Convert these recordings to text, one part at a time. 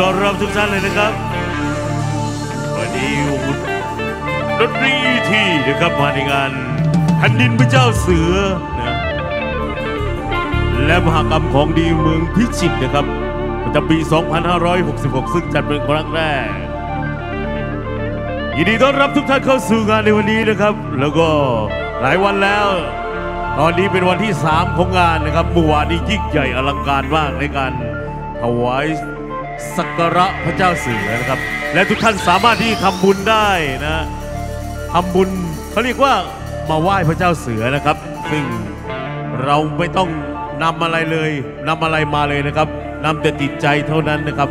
ต้อนรับทุกท่านเลยนะครับ วันนี้วงดนตรีที่นะครับมาในงานแผ่นดินพระเจ้าเสือนะและมหากรรมของดีเมืองพิจิตรนะครับประจำปี 2566 ซึ่งจัดเป็นครั้งแรก ยินดีต้อนรับทุกท่านเข้าสู่งานในวันนี้นะครับ แล้วก็หลายวันแล้ว ตอนนี้เป็นวันที่ 3 ของงานนะครับเมื่อวานนี้ยิ่งใหญ่อลังการมากในการถวาย สักการะพระเจ้าเสือนะครับ และทุกท่านสามารถที่ทำบุญได้นะทำบุญเขาเรียกว่ามาไหว้พระเจ้าเสือนะครับ ซึ่งเราไม่ต้องนำอะไรเลยนำอะไรมาเลยนะครับนำแต่จิตใจเท่านั้นนะครับ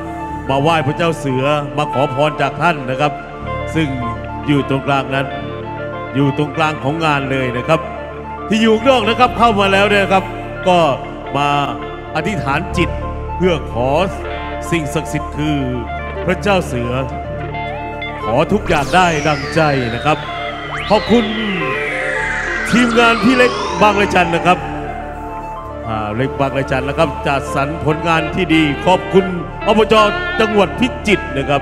มาไหว้พระเจ้าเสือมาขอพรจากท่านนะครับ ซึ่งอยู่ตรงกลางนั้น อยู่ตรงกลางของงานเลยนะครับ ที่อยู่นอกนะครับเข้ามาแล้วนะครับ ก็มาอธิษฐานจิตเพื่อขอ สิ่งศักดิ์สิทธิ์คือพระเจ้าเสือ ขอทุกอย่างได้ดังใจนะครับ ขอบคุณทีมงานพี่เล็กบางระจันนะครับอาเล็กบางระจันนะครับจัดสรรผลงานที่ดี ขอบคุณอบจจังหวัดพิจิตรนะครับ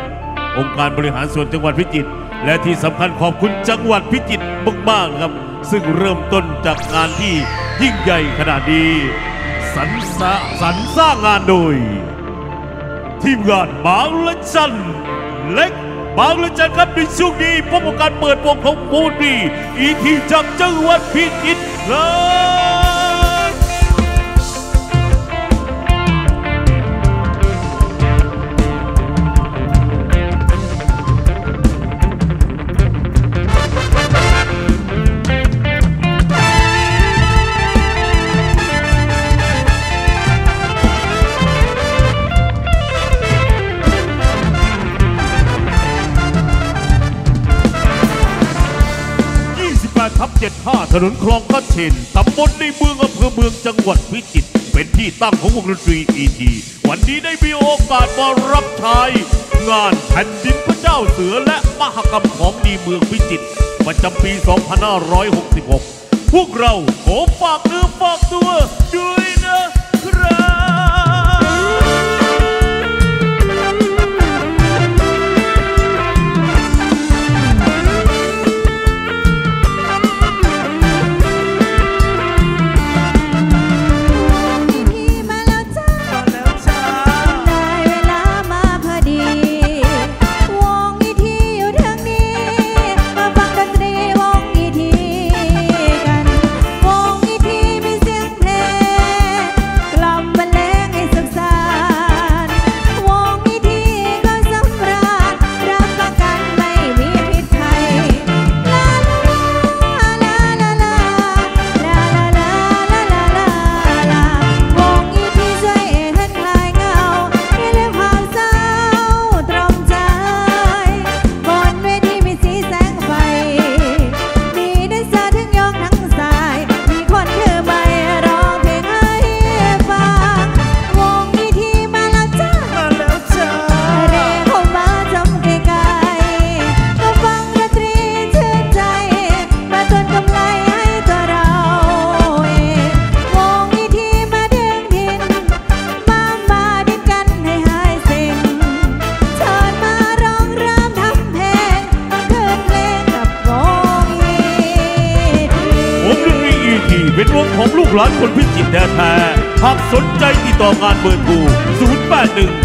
องค์การบริหารส่วนจังหวัดพิจิตรและที่สำคัญขอบคุณจังหวัดพิจิตรมากๆนะครับ ซึ่งเริ่มต้นจากงานที่ยิ่งใหญ่ขนาดนี้สรรสรรสร้างงานโดย ทีมงานบางละจันเล็กบางละจันครับในช่วงนี้พบกับการเปิดวงของโมดีอีทีจากจังหวัดพิจิตรครับ ถนนคลองข้าเชนตำบลในเมืองอำเภอเมืองจังหวัดพิจิตรเป็นที่ตั้งของวงดนตรีอีทีวันนี้ได้มีโอกาสมารับใช้งานแผ่นดินพระเจ้าเสือและมหกรรมของดีเมืองพิจิตรประจำปี 2566 พวกเราขอฝากเนื้อฝากตัวด้วยนะครับ ร้านคนพิจิตรแท้ๆหากสนใจติดต่องานเบอร์โทร081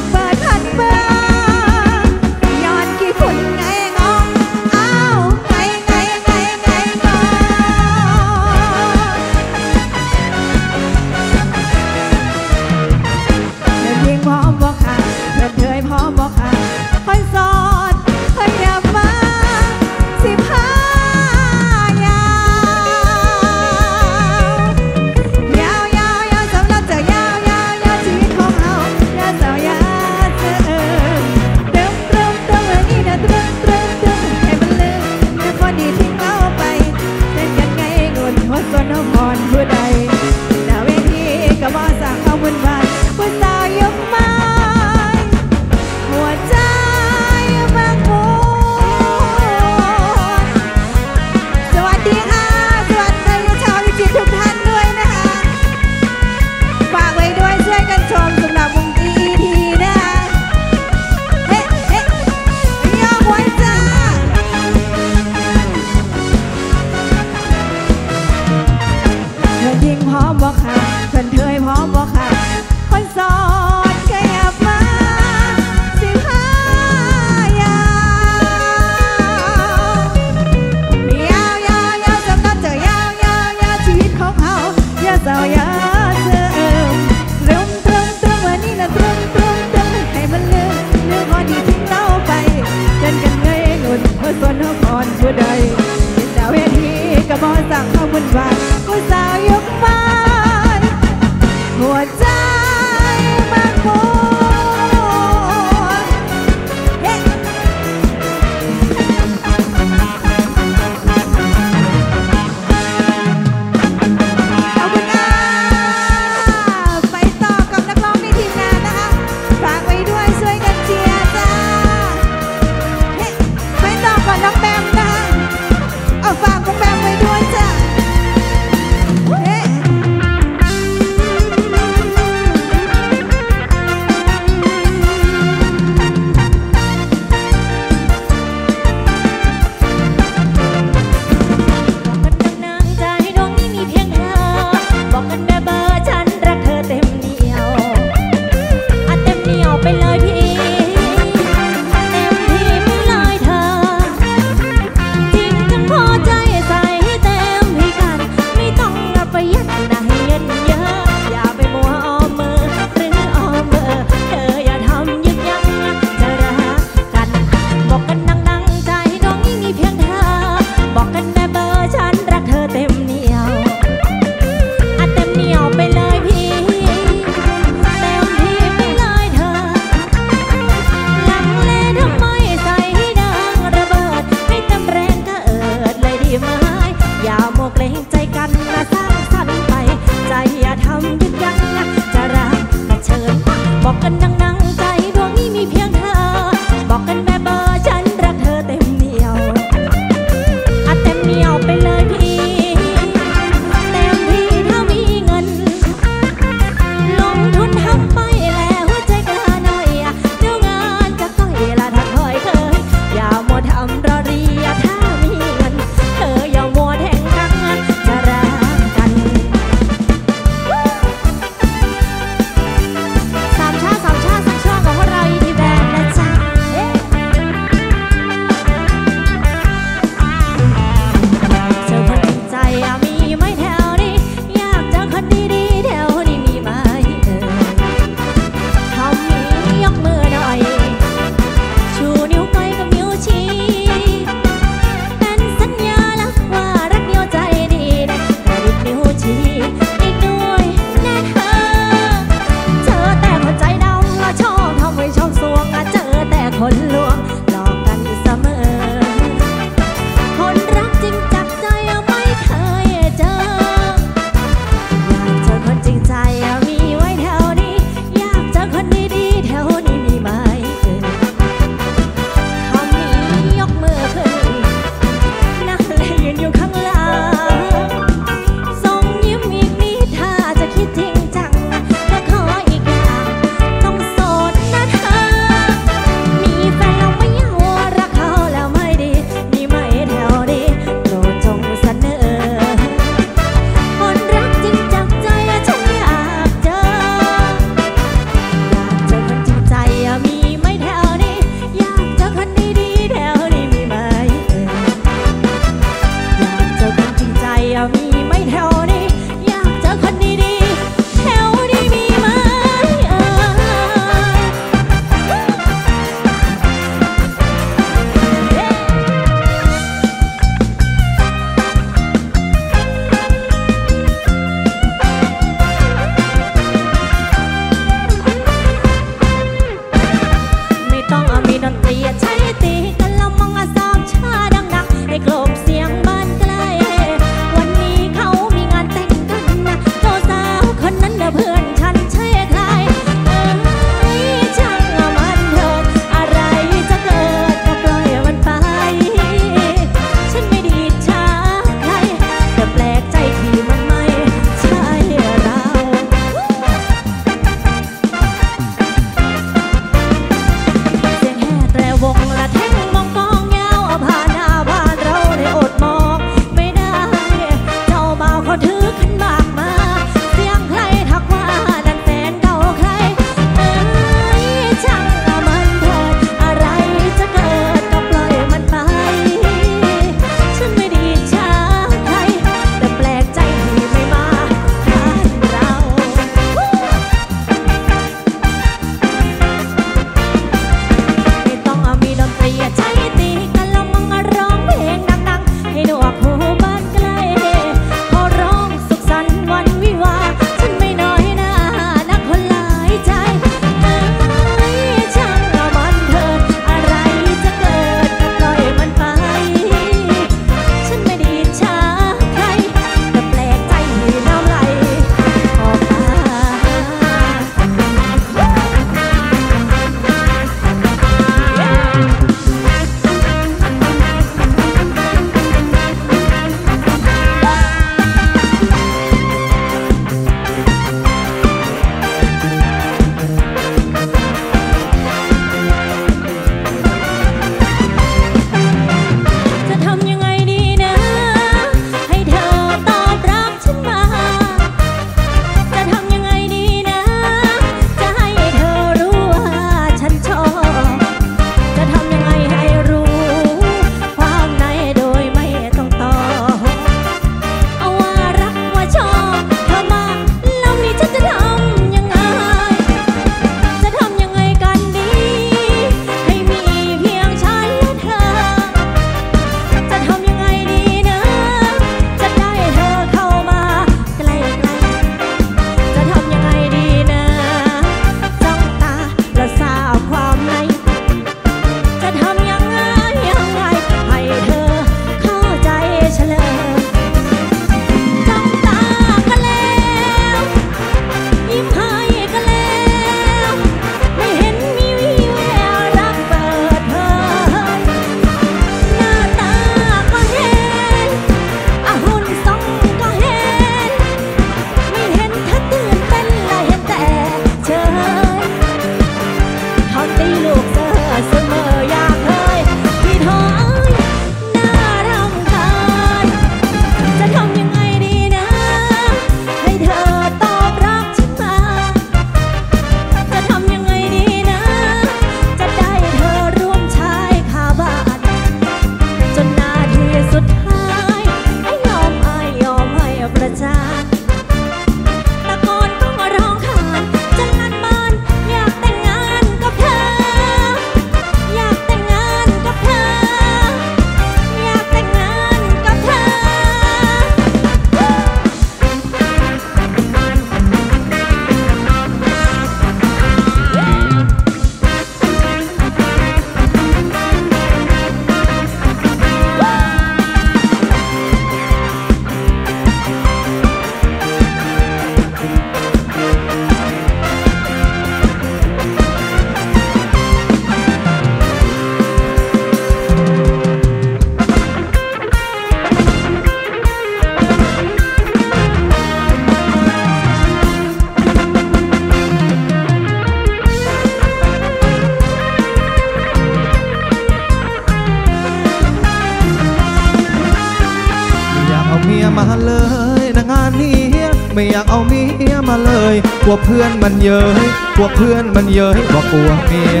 ตัวเพื่อนมันเย้ยกลัวเพื่อนมันเย้ยว่ากลัวเมีย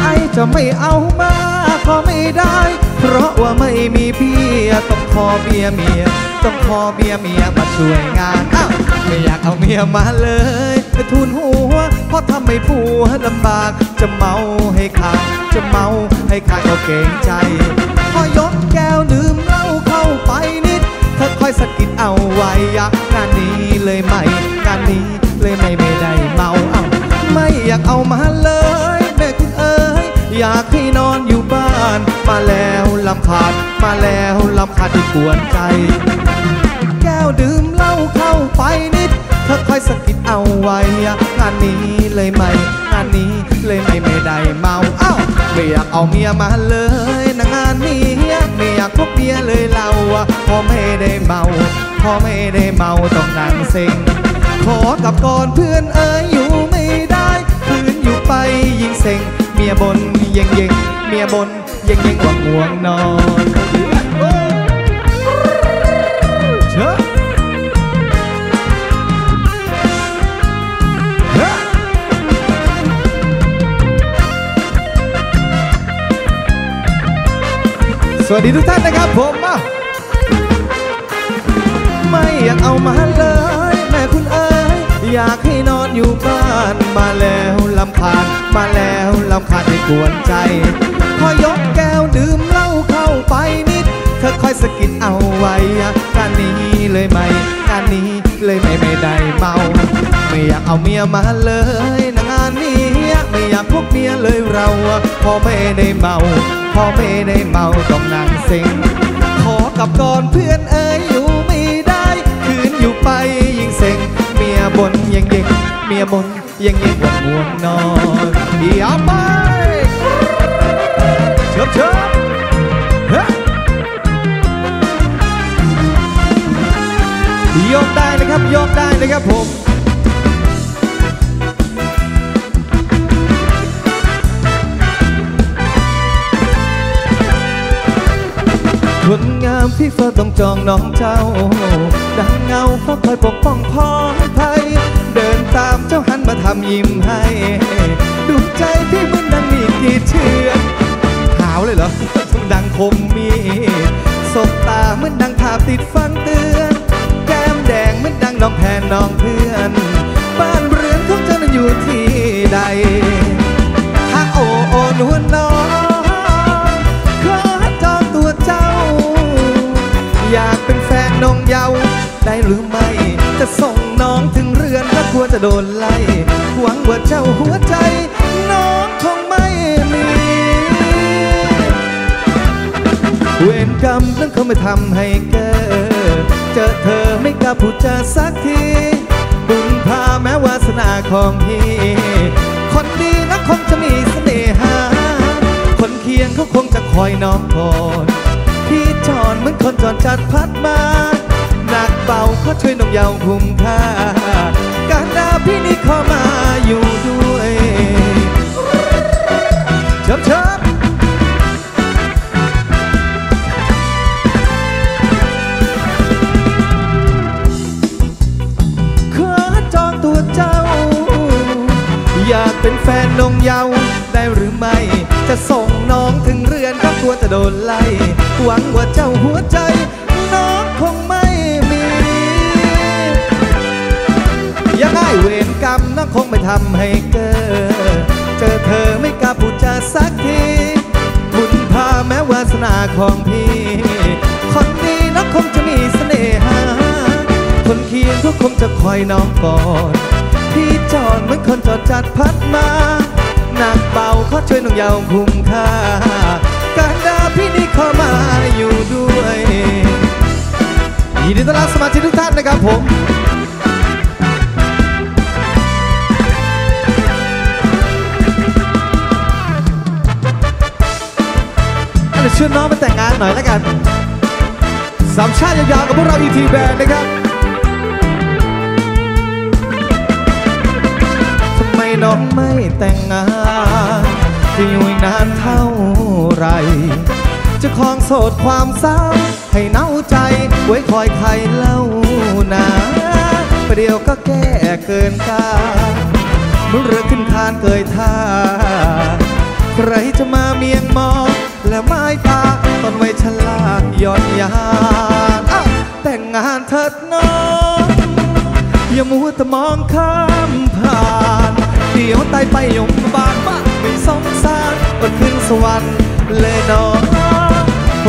ไอจะไม่เอามาก็ไม่ได้ เพราะว่าไม่มีเบียต้องขอเบียเมีย ต้องขอเบียเมียมาช่วยงานอ้าวไม่อยากเอาเมียมาเลยไปทุนหัว เพราะทำให้ผัวลำบาก จะเมาให้ขาดจะเมาให้ขาดก็เกรงใจ พอยกแก้วดื่มเหล้าเข้าไปนิดเธอคอยสะกิดเอาไว้ยากงานนี้เลยไม่งานนี้ เลยไม่ไม่ได้เมาเอ้าไม่อยากเอามาเลยแม่คุณเอ๋ยอยากให้นอนอยู่บ้าน มาแล้วลำขาดมาแล้วลำขาดที่กวนใจ แก้วดื่มเหล้าเข้าไปนิดเธอคอยสะกิดเอาไว้งานนี้เลยไม่งานนี้เลยไม่ไม่ได้เมาเอ้าไม่อยากเอาเมียมาเลยนะงานนี้ไม่อยากพบเมียเลยเราพอไม่ได้เมาพอไม่ได้เมาต้องนั่งเซ็ง ขอกับก่อนเพื่อนเอ๋ยอยู่ไม่ได้คืนอยู่ไปยิ่งเซ็งเมียบนเย็งเย็งเมียบนเย็งเย็งว่าง่วงนอนเชอะสวัสดีทุกท่านนะครับผม ไม่อยากเอามาเลย อยากให้นอนอยู่บ้านมาแล้วลำคาญมาแล้วลำคาญไม่กวนใจ พอยกแก้วดื่มเหล้าเข้าไปนิด เธอคอยสะกิดเอาไว้อะงานนี้เลยไหมงานนี้เลยไม่ไม่ได้เมาไม่อยากเอาเมียมาเลยนะงานนี้ไม่อยากพบเมียเลยเราพอไม่ได้เมาพอไม่ได้เมาต้องนั่งเซ็งขอกับก่อนเพื่อนเอ๋ยอยู่ไม่ได้ คืนอยู่ไปยิ่งเซ็ง บนยังเย็งเมียบนยังเย็งว่าง่วงนอนเดี๋ยวไปเชิบเชิบเฮ้ยโยกได้นะครับโยกได้นะครับผมามที่เฝ้าต้องจองน้องเจ้า ดังเงาเฝ้าคอยปกป้องพ้องไทย เดินตามเจ้าหันมาทำยิ้มให้ ดูใจพี่มันดังมีกรีดเชือกหาวเลยเหรอต้องดังคมมีสบตาเหมือนดังภาพติดฟังเตือน แก้มแดงเหมือนดังน้องแพนน้องเพื่อน บ้านเรือนของเจ้านั้นอยู่ที่ใดฮักโอโอนวลน้อง น้องเยาว์ได้หรือไม่ จะส่งน้องถึงเรือนถ้ากลัวจะโดนไล่หวังว่าเจ้าหัวใจ น้องคงไม่มี เวรกรรมนั้นเขาไม่ทำให้เกิดเจอเธอไม่กล้าพูดจาสักทีบุญพาแม้วาสนาของพี่คนดีนะคงจะมีเสน่หาคนเคียงเขาคงจะคอยน้องก่อน พี่จอนเหมือนคนจอนจัดพัดมาหนักเบาก็ช่วยน้องเยาวคุ้มค่าการดาพี่นี่ขอมาอยู่ด้วยเชิบเชิบขอจองตัวเจ้าอยากเป็นแฟนนงเยา จะโดนไล่ หวังว่าเจ้าหัวใจน้องคงไม่มี ยังไงเวรกรรมน้องคงไม่ทำให้เกิด เจอเธอไม่กล้าพูดจาสักที บุญพาแม้วาสนาของพี่ คนดีน้องคงจะมีเสน่หา คนเคียงก็คงจะคอยน้องก่อนพี่จอดเหมือนคนจอดจัดพัดมาหนักเบาขอช่วยน้องยาวคุ้มค่า พี่นี่ขอมาอยู่ด้วยยินดีต้อนรับสมาชิกทุกท่านนะครับผมเดี๋ยวชวนน้องไปแต่งงานหน่อยแล้วกันสามชาติยาวๆกับพวกเราอีทีแบนนะครับทำไมน้องไม่แต่งงาน จะอยู่อีกนานเท่าไหร จะคลองโสดความเศร้า ให้เน่าใจ ไว้คอยใครเล่านาประเดี๋ยวก็แก้เกินกามุนเรือขึ้นคานเกยท่า ใครจะมาเมียงมอง และไม้ตาตอนไว้ฉลาดย้อนยานแต่งงานเถิดน้องอย่ามัวแต่มองข้ามผ่าน เดี๋ยวตายไปยมบาลมาไม่สงสารอดขึ้นสวรรค์เลยน้อง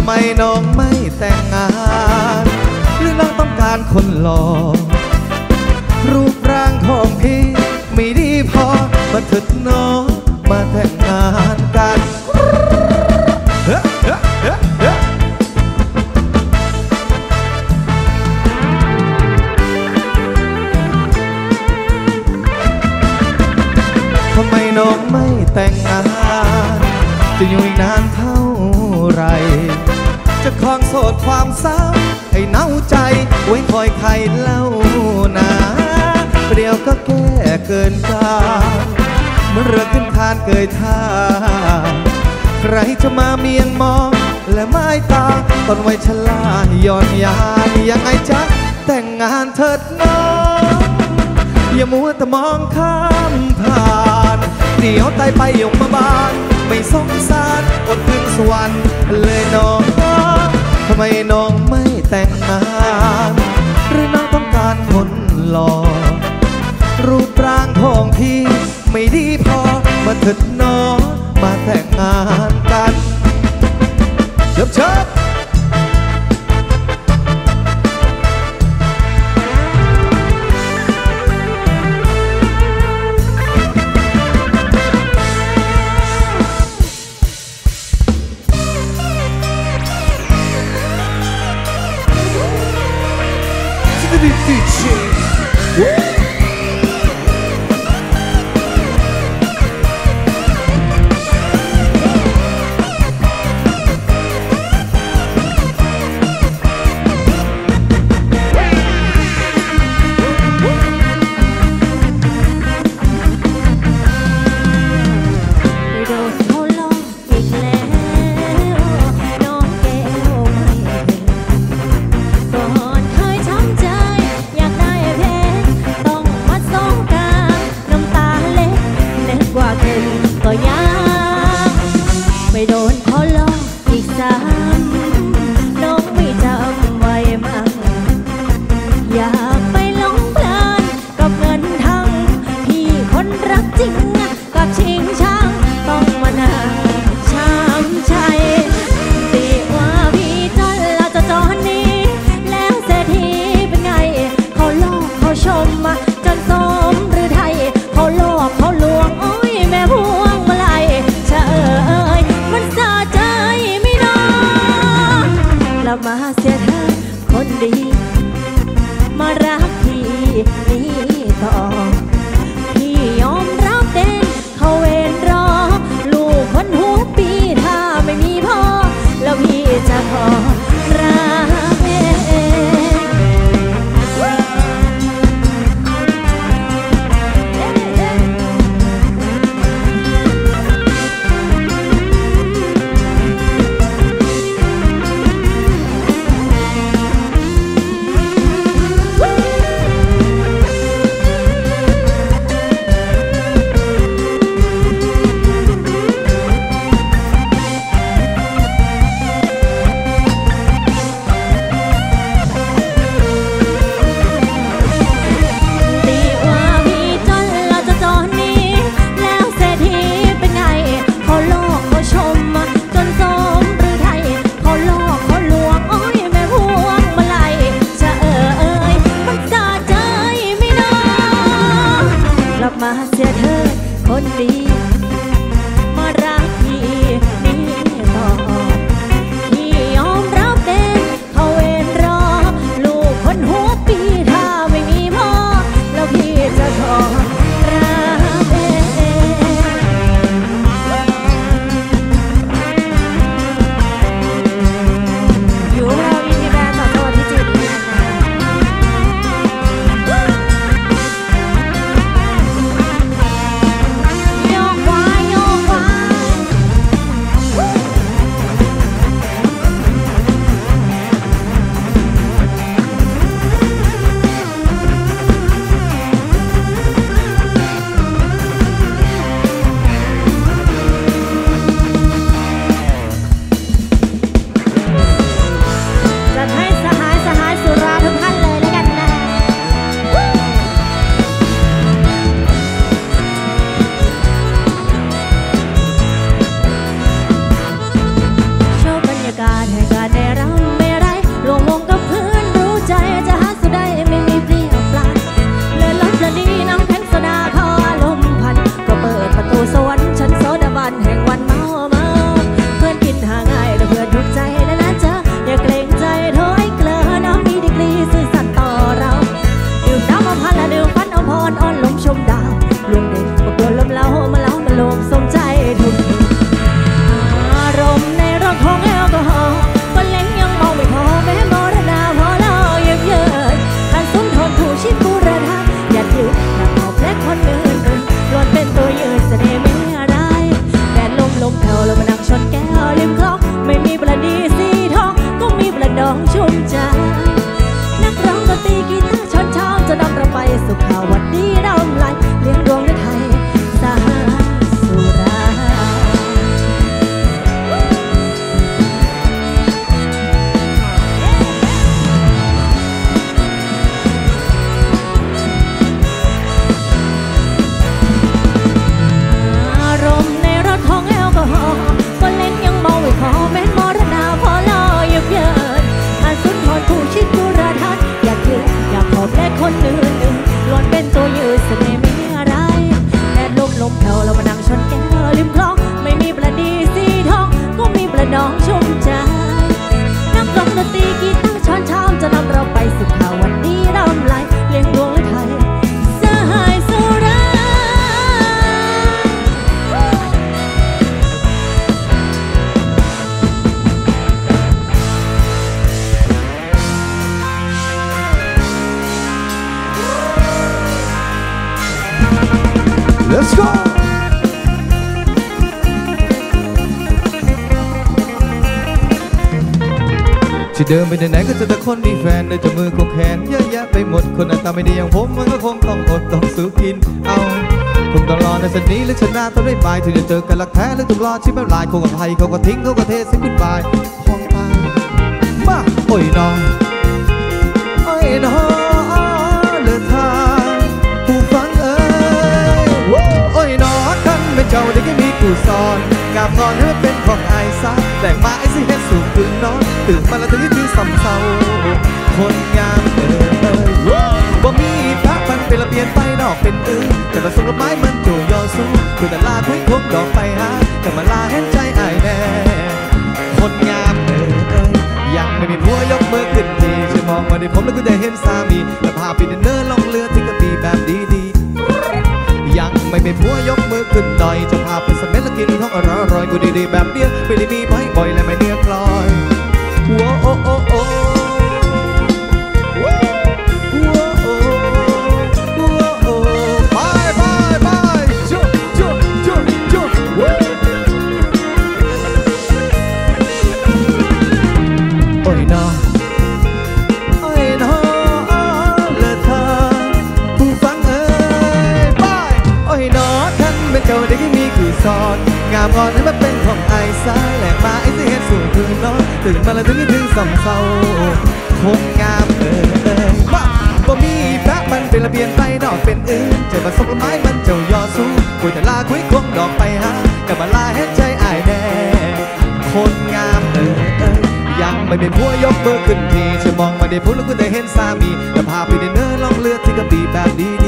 ไมน้องไม่แต่งงาน หรือน้องต้องการคนหล่อรูปร่างของพี่ไม่ดีพอมาถิดน้องมาแต่งงานกันเฮ้เฮ้เฮ้เฮ้ทำไมน้องไม่แต่งงาน จะอยู่อีกนานเท่าไหร จะคลองโสดความเศร้า ให้เน่าใจไว้คอยใครเล่านาเดี๋ยวก็แก้เกินกาลเมื่อเรือขึ้นคานเกยท่า ใครจะมาเมียงมอง และไม้ตาตอนไว้ชลาย้อนยานยังไงจ๊ะ แต่งงานเถิดน้องอย่ามัวแต่มองข้ามผ่านเดี๋ยวตายไปยงมาบาน ไม่สงสารอดถึงสวรรค์เลยน้องทำไมน้องไม่แต่งงานหรือน้องต้องการคนหล่อรูปร่างของพี่ไม่ดีพอมาถึดน้องมาแต่งงานกันเชิบเชิบ เดินไปไหนก็เจอแต่คนมีแฟนได้จับมือคงแขนเยอะแยะไปหมดคนหน้าตาไม่ดีอย่างผมมันก็คงต้องอดต้องสู้กินเอาคงต้องรอในสันนี้หรือชนะต้องได้บายถึงจะเจอกันรักแท้หรือถูกรอชิบไม่ลายคงกับใครเขาก็ทิ้งเขาก็เทสิกุดบายห้องตายมาโอ้ยน้องโอ้ยน้องเลือทางผู้ฟังเอ้ยโอ้ยน้องคันเป็นเจ้าได้แค่มีกูสอนกราบก่อนให้ มันองไอ้ซะแต่มาไอ้สิเห็นสูงขึ้นนอนตื่นมาแล้วถึงที่ที่สำเศร้าคนงามเอ้ยบ่มีพระมันเป็นระเบียนไปนอกเป็นอื่นแต่ละส่งดอกไม้มันโจยอสู้คือแต่ลาคุยคงดอกไปหาแต่มาลาเห็นใจอายแน่คนงามเอ้ยยังไม่มีผัวยกมือขึ้นทีจะมองมาที่ผมแล้วก็ได้เห็นสามีแล้วพาไปเดินเนอร์ล่องเรือที่กระบี่แบบดีๆ ไม่เป็นผัวยกมือขึ้นหน่อยจะพาไปสเม็ดและกินของอร่อยกูดีๆแบบเนี้ยไม่ได้มีบ่อยๆและไม่เนื้อคลอยว้าโอ้โอ้โอ้ สิเห็นสูงคืนน้อยตื่นมาแล้วถึงถึงสองเศร้าคนงามเอ้ยเอ้ยบ้าบ่มีพระมันเป็นระเบียนไปดอกเป็นอื่นใจมาสกไม้มันเจ้ายอสู้คุยแต่ลาคุยคงดอกไปหาแต่มาลาเห็นใจอายแน่คนงามเออเออยังไม่เป็นผัวยกมือขึ้นทีจะมองมาได้พูดแล้วก็ได้เห็นสามีแล้วพาไปดินเนอร์ล่องเรือดที่กระบี่แบบดี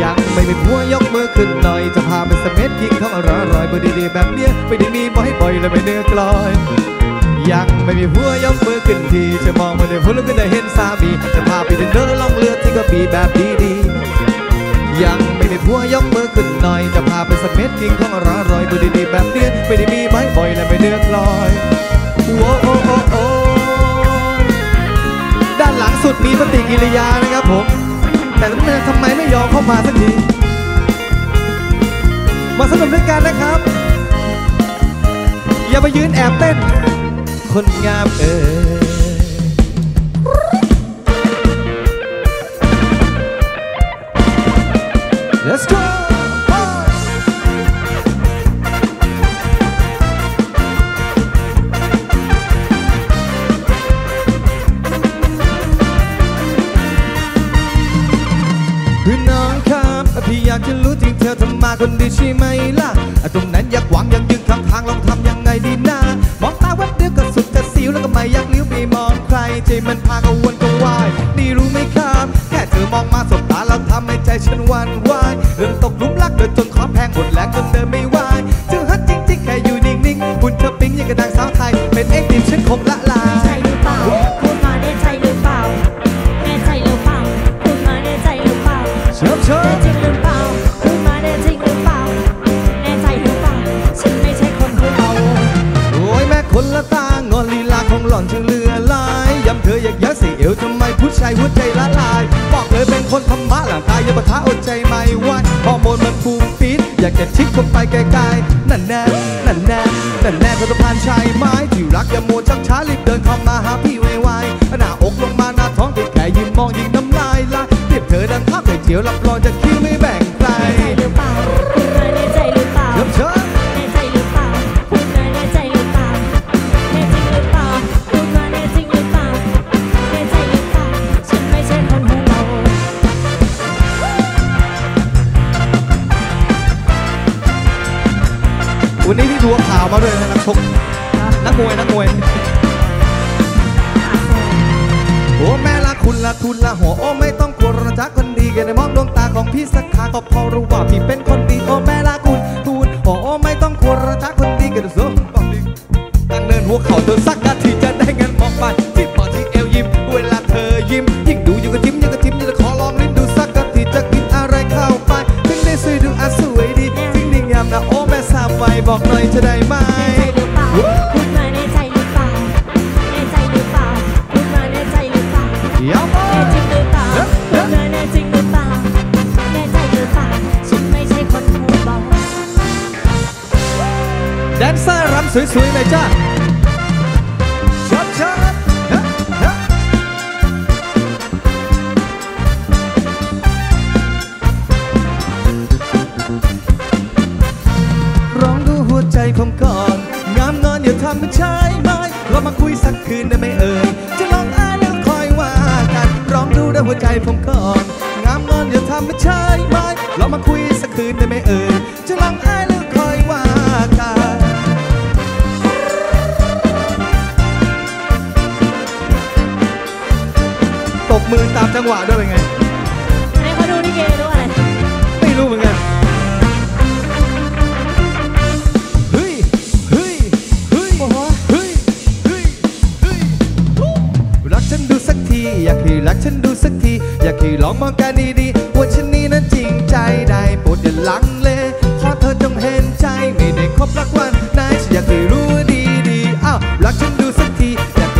ยังไม่เป็นผัวยกมือขึ้นหน่อย จะพาไปสเม็ดกินของอร่อยอร่อยๆดีๆแบบเนี้ยไม่ได้มีบ่อยบ่อยๆและไม่เนื้อกลอย ยังไม่มีผัวยกมือขึ้นทีจะมองมาได้พูดแล้วก็ได้เห็นสามีจะพาไปเดินเนอร์ล่องเรือที่กระบี่แบบดีๆยังไม่มีผัวยกมือขึ้นหน่อย จะพาไปสเม็ดกินของอร่อยอร่อยมือดีๆแบบเนี้ยไม่ได้มีไม้บ่อยและไม่เนื้อกลอยโอ้โอ้โอ้ด้านหลังสุดมีปฏิกิริยานะครับผม แต่ทำไมไม่ยอมเข้ามาสักที มาสนุกด้วยกันนะครับ อย่าไปยืนแอบเต้น คนงามเอ๋ย Let's go! คนดีใช่ไหมล่ะ ตรงนั้นอยากหวังอยากยืนข้างทางลองทำยังไงดีนะมองตาแวัดเดียวก็สุดจะสิวแล้วก็ไม่อยากเลี้ยวไปมองใคร ใจมันพากังวลกังวายนี่รู้ไหมครับ แค่เธอมองมาสบตาแล้วทำให้ใจฉันวันวายเรื่องตกหลุมรักเดินจนคอแพงหมดแรงจนเดินไม่ไหวเจอฮัทจริงๆแค่อยู่นิ่งๆบุญเธอปิ๊งยังกระดังสาวไทย เป็นเอ็กซ์ติมฉันคงละ ใจไม่วันฮอร์โมนมันฟูฟิตอยากจะชิดเข้าไปไกลๆนั่นแน่นั่นแน่นั่นแน่เธอจะผ่านชายไม้ที่รักอย่ามัวชักช้ารีบเดินเข้ามาหาพี่ไวๆหน้าอกลงมาหน้าท้องติดแค่ยิ้มมองยิงน้ำลายละเรียบเธอดันภาพใส่เฉียวลับลอย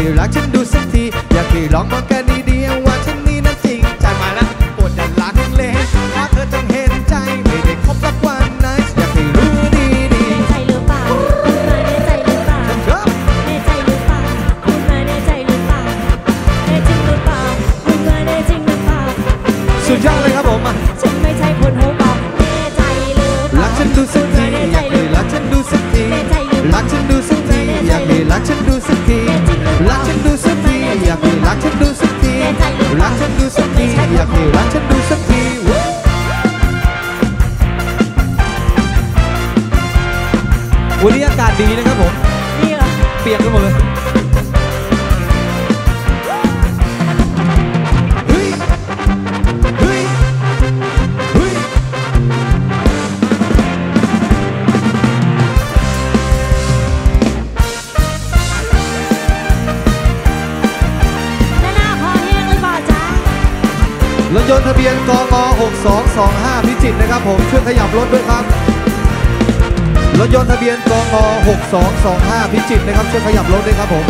ให้รักฉันดูสักที อยากให้ลองมองกัน 6225 พิจิตรนะครับช่วยขยับรถด้วยครับผม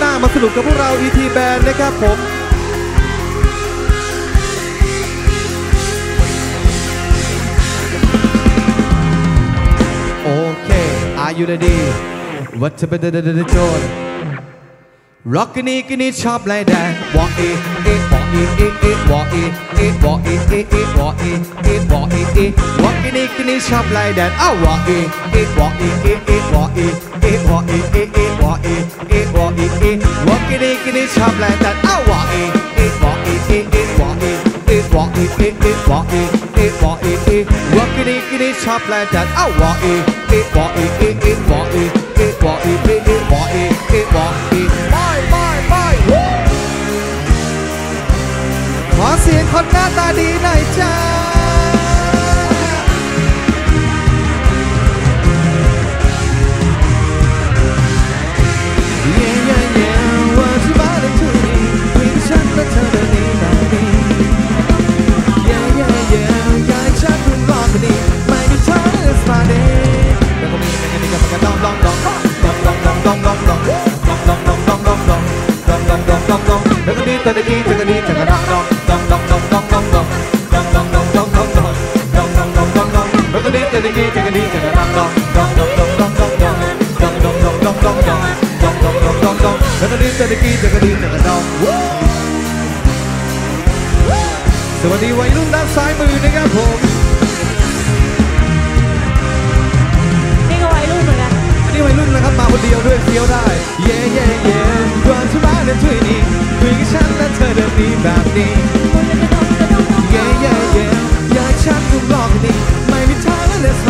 หน้ามาสนุกกับพวกเรา ET Band นะครับผมโอเค Are you ready What to be the the the the joy Rock นี้กันนี่ชอบไล่แดง Walk it it shop like that. I walk it, it walk it, it it walk it, it walk it, it it walk it, it walk it, it walk it, it it shop like that. I walk it, it walk it, it it walk it, it walk it, it it walk it, it walk it, it walk it, it it shop like that. I walk it, it walk it, it it walk it, it walk it, it it walk it, it walk it. ขอเสียงคนหน้าตาดีหน่อยจ้าตะกี้ตะก็ดีแตะก็ดีแต่ก็อง สวัสดีวัยรุ่นด้านซ้ายมือนะครับผมนี่ก็วัยรุ่นเหมือนกันอันนี้วัยรุ่นนะครับมาคนเดียวด้วยเฟี้ยวได้ เย่เย่เย่ก่อนที่บ้านจะช่วยนี่คุยกับฉันและเธอเดินนี้แบบนี้เย่เย่เย่อยากให้ฉันถูกหลอกกันนี่ไม่มีทางเลยสมา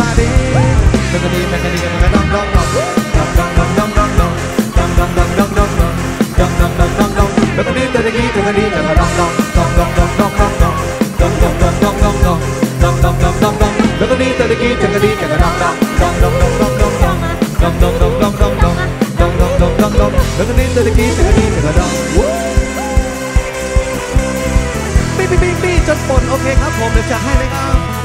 ดีมันก็ดีมันก็ดีมันก็ต้องต้องต้องต้องต้องต้องต้องต้องต้องต้องต้องต้องต้องต้องต้องต้องต้องต้องมันก็ดีแต่ตะกี้แต่ก็ดีแต่ก็ต้องต้องต้องต้องต้องต้องต้องต้องต้องต้องต้องต้องต้องต้องต้องต้องต้องต้องแล้วก็ดีแต่ตะกี้แต่ก็ดีแต่ก็ต้องต้องต้องต้องต้องต้องต้องต้องต้องต้องต้องต้องต้องต้องต้องต้องต้องแล้วก็ดีแต่ตะกี้แต่ก็ดีแต่ก็ต้องปี้ปี้ปี้ปี้จนปนโอเคครับผมเดี๋ยวจะให้เลยครับ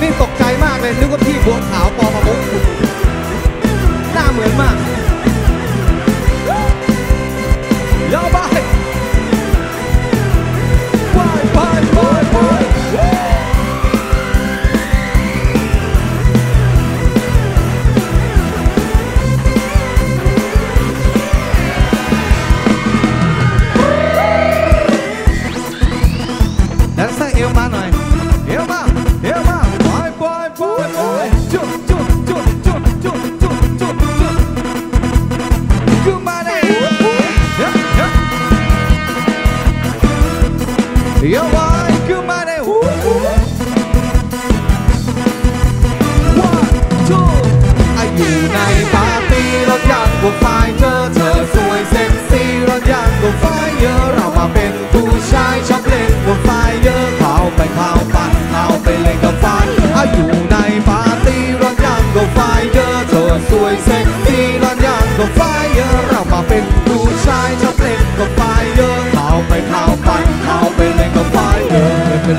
นี่ตกใจมากเลยนึกว่าพี่บัวขาวปอมาบุกหน้าเหมือนมาก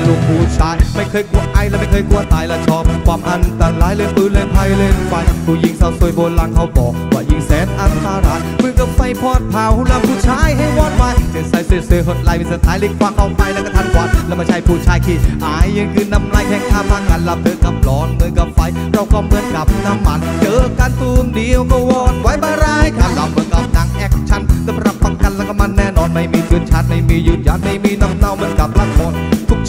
ลูกผู้ชาย ไม่เคยกลัวไอและไม่เคยกลัวตายและชอบความอันตรายเล่นปืนเล่นไพ่เล่นไฟผู้หญิงสาวสวยโบราณเขาบอกว่ายิงแสนอันตรายมือกับไฟพอดเผาแล้วผู้ชายให้วอดวายเจอใส่เสื้อเสื้อหดไหลมีสไตล์เล็กกว่าเข้าไปแล้วก็ทันควันแล้วม่ใช่ผู้ชายขี้อายยังคือน้ำลายแข่งข้ามทางกันรับเธอกับร้อนมือกับไฟ เราก็เหมือนกับน้ำมันเจอกันตูมเดียวก็วอดไว้บารายครับเราเหมือนกับหนังแอคชั่นแต่รับประกันแล้วก็มันแน่นอนไม่มีเชือนชัดไม่มียืนยันไม่มีน้ำเน่าเหมือนกับละคร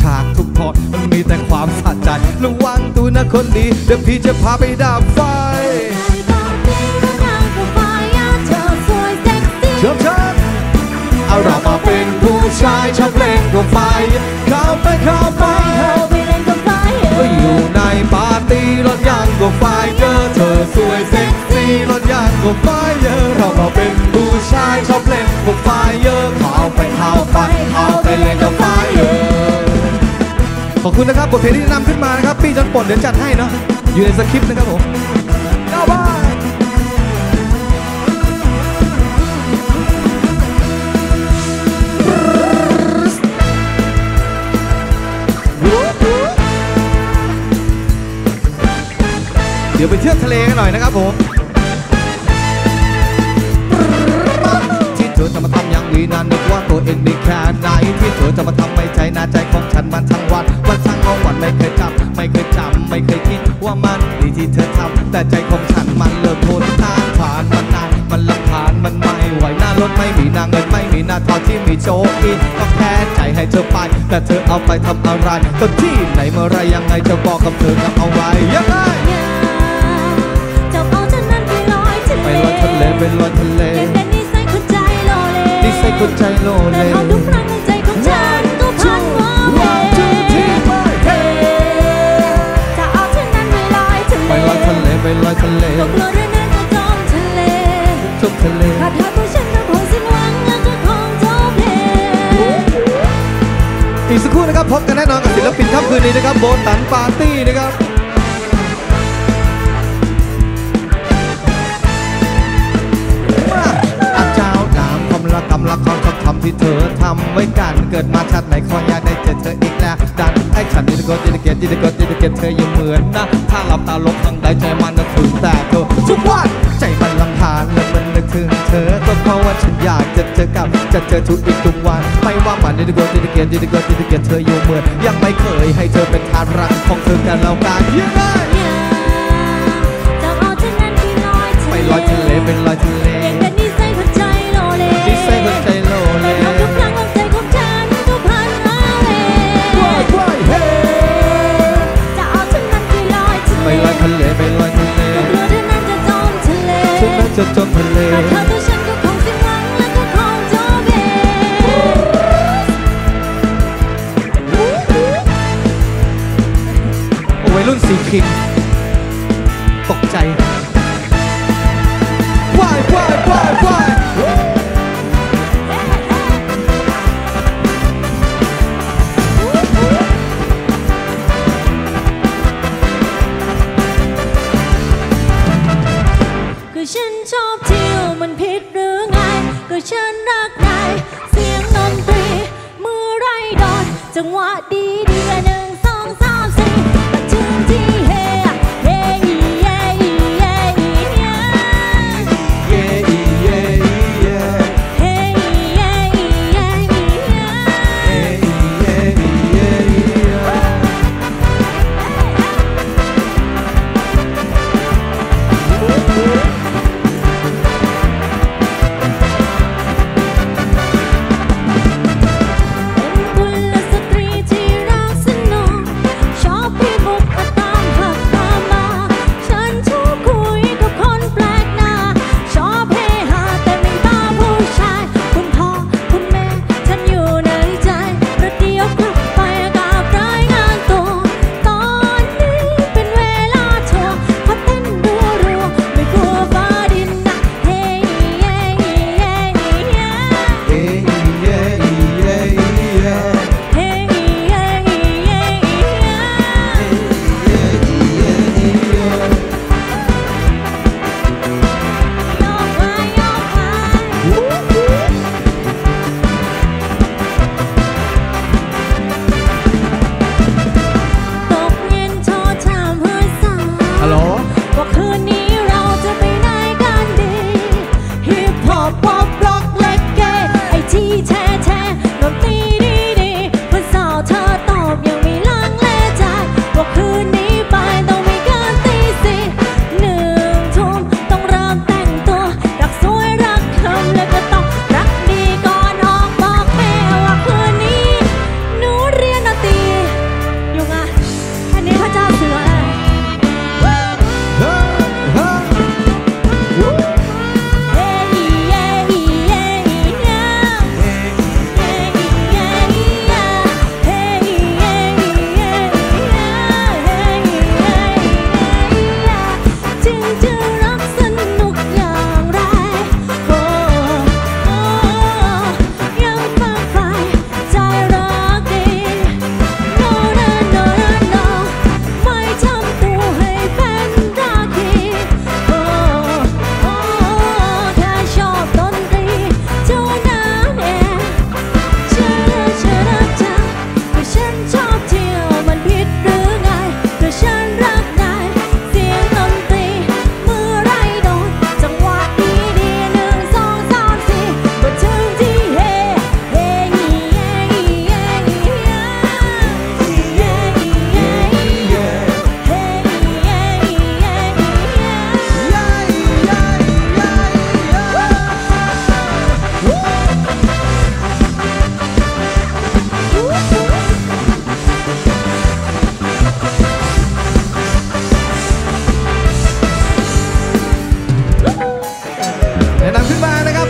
ฉากทุกตอนมันมีแต่ความสะใจระวังตัวนะคนดี เดี๋ยวพี่จะพาไปดับไฟเชิญเชิญเอาเรามาเป็นผู้ชายชอบเล่นกับไฟเข้าไปเข้าไปก็อยู่ในปาร์ตี้รถยางกับไฟเจอเธอสวยเซ็กซี่รถยางกับไฟเยอะเรามาเป็นผู้ชายชอบเล่นกับไฟเยอะเข้าไปเข้าไปเข้าไปเล่นกับไฟเยอะ ขอบคุณนะครับบทเพลงที่นำขึ้นมานะครับพี่จอนปลดเดี๋ยวจัดให้เนาะอยู่ในสคริปต์นะครับผมเอาไปเดี๋ยวไปเที่ยวทะเลกันหน่อยนะครับผมที่เธอจะมาทำอย่างนี้นั้น องดีแค่ไหนที่เธอจะมาทำไม่ใจน่าใจของฉันมันทั้งวันวันทั้งของวันไม่เคยจำไม่เคยจำไม่เคยคิดว่ามันดีที่เธอทำแต่ใจของฉันมันเลิกทนทานผ่านมันนานมันลำพานมันไม่ไหวหน้ารถไม่มีหน้าเงินไม่มีหน้าทองที่มีโชคอีกก็แค่ใจให้เธอไปแต่เธอเอาไปทำอะไรก็ที่ไหนเมื่อไรยังไงจะบอกกับเธอกับเอาไว้ยังไงไปลอยทะเลไปลอยทะเล คนใจโลเลแต่เขาทุกครั้งในใจของฉันก็พันว่าเว One, two, three, four, hey จะเอาฉันนั้นไปลอยทะเลไปลอยทะเลไปลอยทะเลก็กลัวเรื่องนั้นจะจมทะเลจบทะเลถ้าหากว่าฉันนั้นคงสิ้นหวังแล้วก็คงจบเพลงอีกสักครู่นะครับพบกันแน่นอนกับศิลปินค่ำคืนนี้นะครับโบตันปาร์ตี้นะครับำละกำละครชอบทำที่เธอทำไว้กันเกิดมาชาติไหนขออยากได้เจอเธออีกแล้วดันให้ฉันดิเกตดิเกตดิเกตดิเกตเธอยังเหมือนนะถ้าหลับตาลงทางใดใจมันนึกถึงแต่เธอทุกวันใจมันลำพานและมันนึกถึงเธอก็เพราะว่าฉันอยากจะเจอกับจะเจอทุกอีกทุกวันไม่ว่ามันดิเกตดิเกตดิเกตดิเกตเธออยู่เหมือนยังไม่เคยให้เธอเป็นทานรักของเธอกันแล้วกันยังไงจะเอาฉันนั้นไปลอยทะไปเลลอยทะเลเป็นลอยทะเล จะจมทะเลถ้าเธอตัวฉันก็คงสิ้นหวังและก็คงจบเพลงโอ้วัยรุ่นสีคิง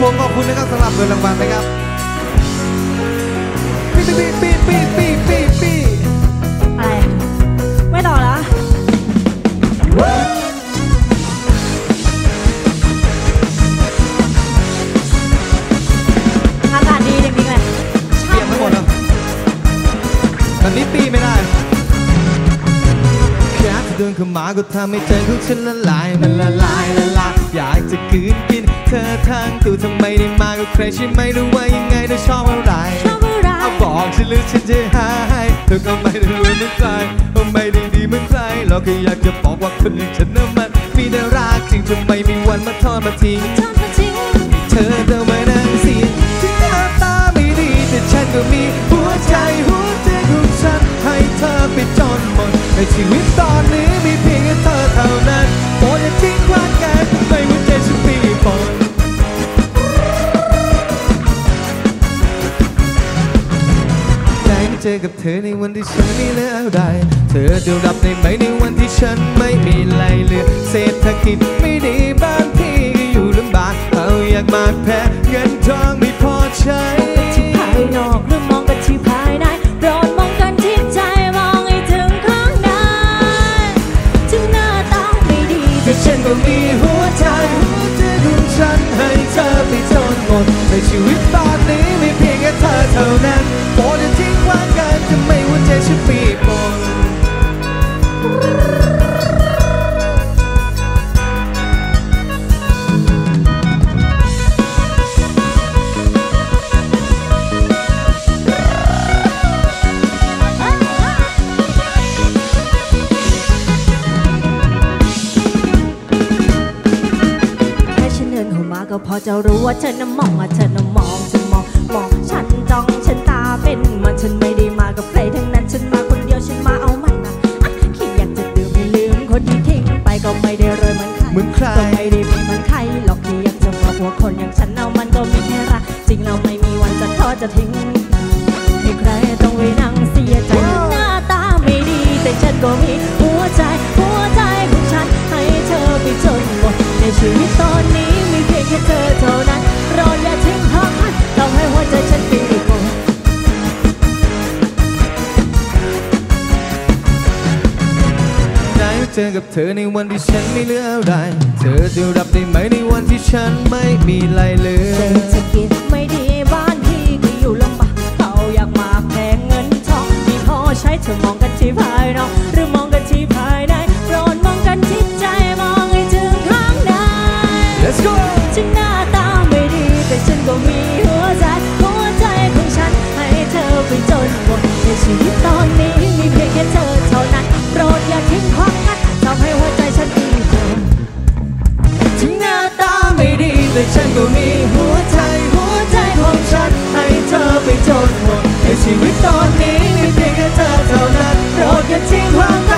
ผมขอบคุณนะครับสำหรับเงินรางวัลนะครับปีปีปีปีปีปีปีอะไรไม่ต่อละอากาศดีจริงๆเลยเปลี่ยนทั้งหมดนะแบบนี้ปีไม่ได้แค่เดินเข้ามาก็ทำให้ใจของฉันละลายมันละลายละลาย ทั้งตัวทำไมได้มากับใครใช่ไหมหรือว่ายังไงเธอชอบอะไรชอบอะไรเอาบอกฉันหรือฉันจะหายเธอก็ไม่ได้รวยเหมือนใครก็ไม่ได้ดีเหมือนใครเราแค่อยากจะบอกว่าคนอย่างฉันน่ะมันมีแต่รักจริงจนไม่มีวันมาทอดมาทิ้งชอบจริงเธอเดินมานั่งเสียงที่หน้าตาไม่ดีแต่ฉันก็มีหัวใจหัวใจของฉันให้เธอไปจนหมดในชีวิตตอนนี้มีเพียงแค่เธอเท่านั้น อกับเธอในวันที่ฉันไม่เหลืออะไร เธอจะรับได้ไหมในวันที่ฉันไม่มีอะไรเหลือ เศรษฐกิจไม่ดีบ้านพี่ก็อยู่ลำบากเอาอยากมากแพ้เงินทองไม่พอใช้ๆที่ภายนอกหรือมองกันที่ภายในโปรดมองกันที่ใจมองให้ถึงข้างในถึงหน้าตาไม่ดีแต่แต่ฉันก็มีหัวใจหัวใจของฉันให้เธอไปจนหมดในชีวิตตอนนี้มีเพียงแค่เธอเท่านั้นโปรดอย่าทิ้งข ว้างกันทำไมหัวใจฉันปีบนแค่ฉันเดินเข้ามาก็พอจะรู้ว่าเธอน่ะมองอะเธอ จะทอดจะทิ้ง ให้ใครต้องไปนั่งเสียใจหน้าตาไม่ดี แต่ฉันก็มีหัวใจ หัวใจของฉัน ให้เธอไปจนหมด ในชีวิตตอนนี้มีเพียงแค่เธอเท่านั้นโปรดอย่าทิ้งทางมันทำให้หัวใจฉันปีกโกได้เจอกับเธอในวันที่ฉันไม่เหลืออะไร เธอจะรับได้ไหมในวันที่ฉันไม่มีอะไรเหลืเธอมองกันที่ภายนอกหรือมองกันที่ภายในโปรดมองกันที่ใจมองให้ถึงข้างใน Let's go ฉันหน้าตาไม่ดีแต่ฉันก็มีหัวใจหัวใจของฉันให้เธอไปจนหมดในชีวิตตอนนี้มีเพียงแค่เธอเท่านั้นโปรดอย่าทิ้งความรักทำให้หัวใจฉันดีเดิมฉันหน้าตาไม่ดีแต่ฉันก็มีหัวใจหัวใจของฉันให้เธอไปจนหมดในชีวิตตอน 这头难，我愿惊慌。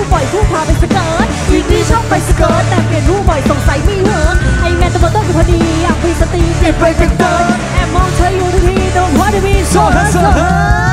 รูปบ่อยคู่พาไปสเกิร์ตวีคดีชอบไปสเกิร์ตแต่เปลี่ยนรูปบ่อยสงสัยมีเหินไอแมนตะวันตกอยู่พอดีอยากมีสติเปลี่ยนไปเป็นเกิร์ตแอบมองเธออยู่ทุกทีโดนหัวทีวีโซเฮอร์เซอ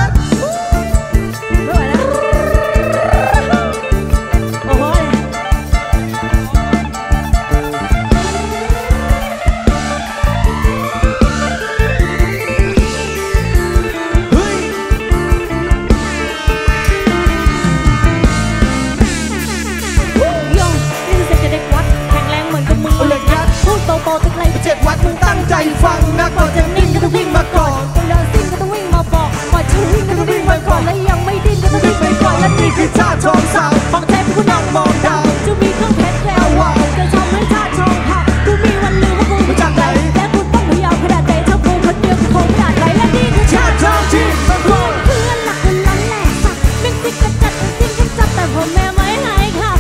นี่คือชาติทองสาวฟังเทพผู้นำมองดาวจะมีเครื่องเพชรแครวาวจะทำให้ชาติทองพังกูมีวันลืมว่ากูมาจากไหนและกูต้องพยายามขนาดไหเถ้ากูคนเดียวกูคงไม่อาจไหและนี่คือชาติทองที่เป็นพลเพื่อนหลักคนนั้นแหละสักมิกซิกกระจัดกระจิ้งกระจับแต่พ่อแม่ไม่หายค่ะ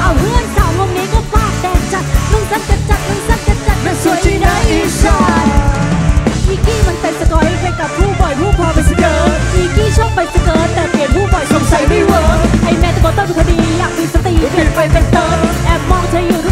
เอาเพื่อนสาววงนี้ก็ฟากแดงจัดมึงสั้นกระจัดมึงสั้นกระจัดไม่สวยจีน่าอีชานมิกกี้มันเป็นสกอยไปกับผู้บ่อยผู้พอไปสเกิร์ตอีกี้ชอบไปสเกิร์ต เปลี่ยนผู้บ่อยสงสัยไม่เวิร์กไอแม่ตะโกนต้นคดีอยากมีสติเปลี่ยนไปเป็นเติร์แอบมองเธออยู่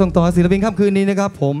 ส่งต่อศิลปินค่ำคืนนี้นะครับผม